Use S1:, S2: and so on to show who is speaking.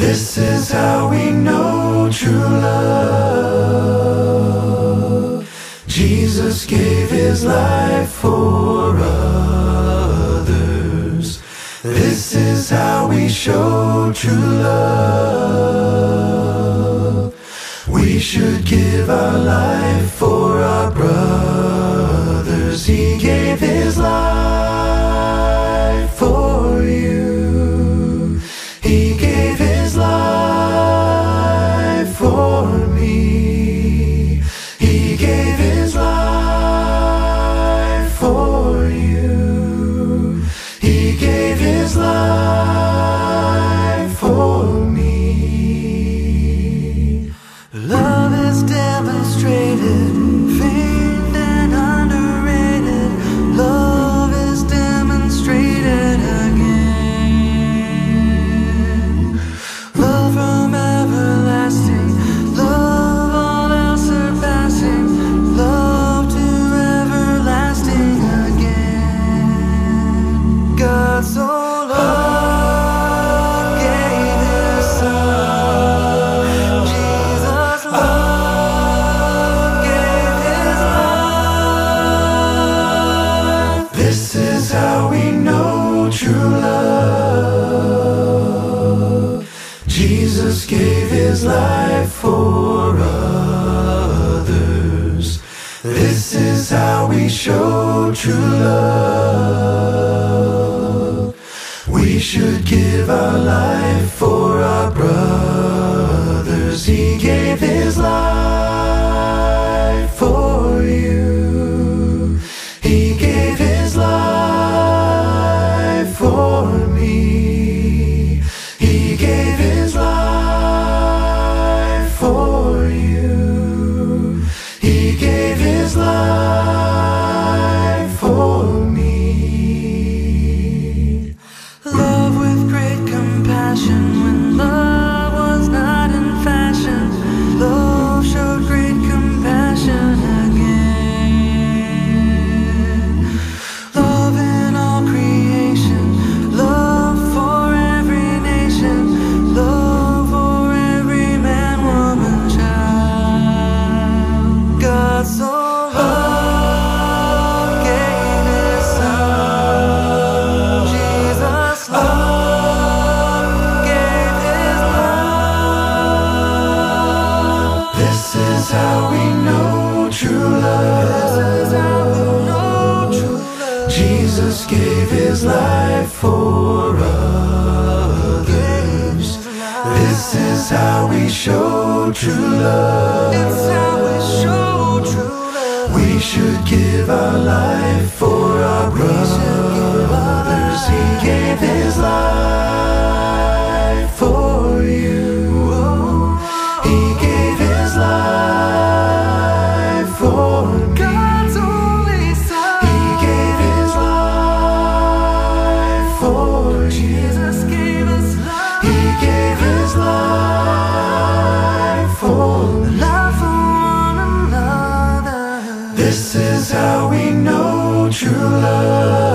S1: This is how we know true love. Jesus gave his life for others. This is how we show true love. We should give our life for our for me. So gave His. Jesus gave His. This is how we know true love. Jesus gave his life for others. This is how we show true love. Is how we know true love. This is how we know true love. Jesus gave his life for others. This is how we show true love. It's how we show true love. We should give our life for our This is how we know true love.